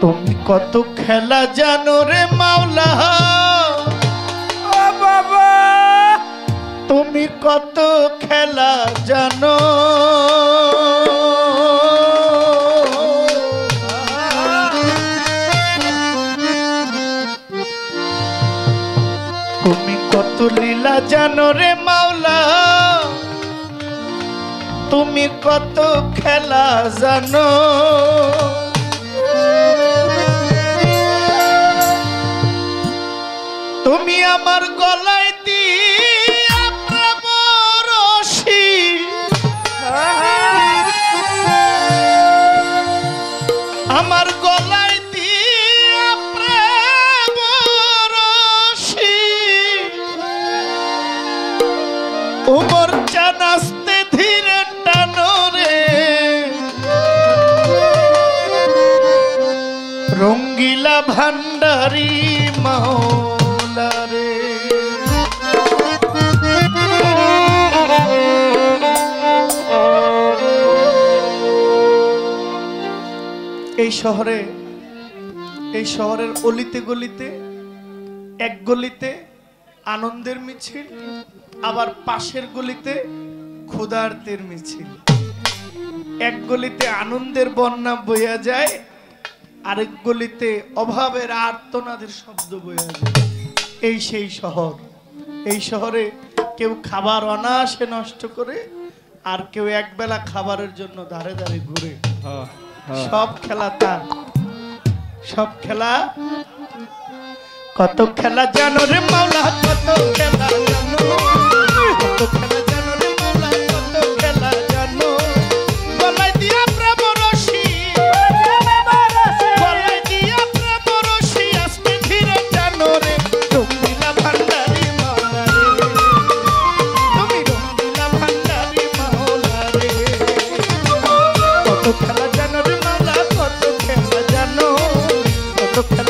তুমি কত খেলা জানো রে মাওলা। বাবা, তুমি কত খেলা জানো। তুমি কত লীলা জানো রে মাওলা। তুমি কত খেলা জানো। আমার গলায় দিয়া প্রেম রশি আমার গলায় দিয়া প্রেম রশি উমর চানাস্তে ধীরে টানো রঙ্গিলা ভান্ডারি মাওলা এই শহরে, এই শহরের অলিতে গলিতে, এক গলিতে আনন্দের মিছিল, আবার পাশের গলিতে ক্ষুধার্তের মিছিল। এক গলিতে আনন্দের বন্যা বইয়া যায়, আরেক গলিতে অভাবের আর্তনাদের শব্দ বইয়া যায়। এই সেই শহর, এই শহরে কেউ খাবার অনায়াসে নষ্ট করে, আর কেউ একবেলা খাবারের জন্য ধারে ধারে ঘুরে। সব খেলা তার সব খেলা। কত খেলা জানো রে মাওলা কত খেলা জানো। কত খেলা